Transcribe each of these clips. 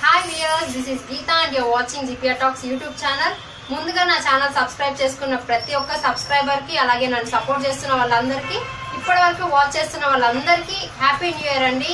Hi viewers this is Geetha and you're watching GPR talks YouTube channel ముందుగా నా channel subscribe చేసుకున్న ప్రతి ఒక్క సబ్స్క్రైబర్కి అలాగే నన్ను సపోర్ట్ చేస్తున్న వాళ్ళందరికీ ఇప్పటి వరకు వాచ్ చేస్తున్న వాళ్ళందరికీ హ్యాపీ న్యూ ఇయర్ అండి.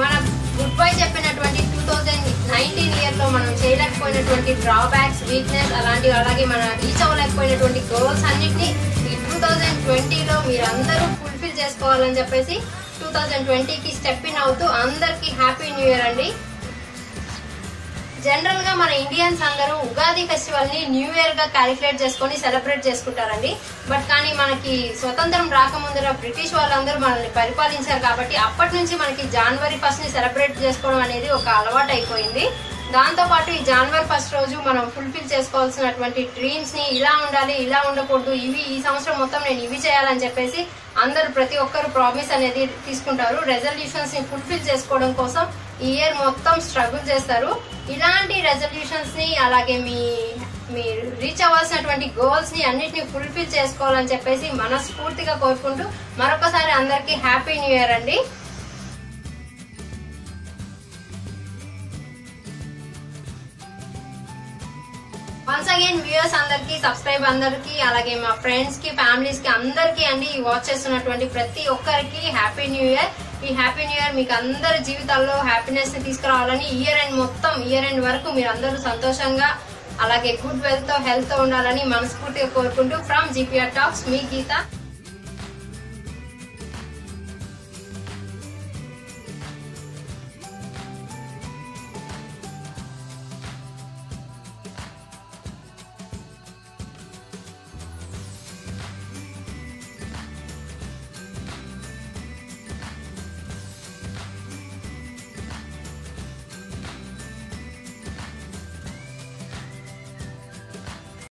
మన గుడ్ బై చెప్పినటువంటి టూ థౌజండ్ నైన్టీన్ ఇయర్లో మనం చేయలేకపోయినటువంటి డ్రాబ్యాక్స్ వీక్నెస్ అలాంటివి అలాగే మన రీచ్ అవ్వలేకపోయినటువంటి గోల్స్ అన్నింటినీ ఈ టూ థౌజండ్ ట్వంటీలో మీరందరూ ఫుల్ఫిల్ చేసుకోవాలని చెప్పేసి టూ థౌజండ్ ట్వంటీకి స్టెప్ ఇన్ అవుతూ అందరికీ హ్యాపీ న్యూ ఇయర్ అండి. జనరల్గా మన ఇండియన్స్ అందరూ ఉగాది ఫెస్టివల్ని న్యూ ఇయర్గా క్యాలిక్యులేట్ చేసుకొని సెలబ్రేట్ చేసుకుంటారండి. బట్ కానీ మనకి స్వతంత్రం రాకముందర బ్రిటిష్ వాళ్ళందరూ మనల్ని పరిపాలించారు కాబట్టి అప్పటి నుంచి మనకి జనవరి ఫస్ట్ని సెలబ్రేట్ చేసుకోవడం అనేది ఒక అలవాటు అయిపోయింది దాంతోపాటు ఈ జనవరి ఫస్ట్ రోజు మనం ఫుల్ఫిల్ చేసుకోవాల్సినటువంటి డ్రీమ్స్ని ఇలా ఉండాలి ఇలా ఉండకూడదు ఇవి ఈ సంవత్సరం మొత్తం నేను ఇవి చేయాలని చెప్పేసి అందరూ ప్రతి ఒక్కరు ప్రామిస్ అనేది తీసుకుంటారు. రెజల్యూషన్స్ని ఫుల్ఫిల్ చేసుకోవడం కోసం ఈ ఇయర్ మొత్తం స్ట్రగుల్ చేస్తారు. ఇలాంటి రెజల్యూషన్స్ని అలాగే మీ మీరు రీచ్ అవ్వాల్సినటువంటి గోల్స్ని అన్నిటిని ఫుల్ఫిల్ చేసుకోవాలని చెప్పేసి మనస్ఫూర్తిగా కోరుకుంటూ మరొకసారి అందరికీ హ్యాపీ న్యూ ఇయర్ అండి. వన్స్ అగైన్ వ్యూయర్స్ అందరికి సబ్స్క్రైబ్ అందరికి అలాగే మా ఫ్రెండ్స్కి ఫ్యామిలీస్కి అందరికి అండి ఈ వాచ్ చేస్తున్నటువంటి ప్రతి ఒక్కరికి హ్యాపీ న్యూ ఇయర్ ఈ హ్యాపీ న్యూ ఇయర్ మీకు అందరి జీవితాల్లో హ్యాపీనెస్ని తీసుకురావాలని ఇయర్ ఎండ్ మొత్తం ఇయర్ ఎండ్ వరకు మీరు అందరూ సంతోషంగా అలాగే గుడ్ వెల్త్తో హెల్త్తో ఉండాలని మనస్ఫూర్తిగా కోరుకుంటూ ఫ్రమ్ జీపీఆర్ టాక్స్ మీ గీత.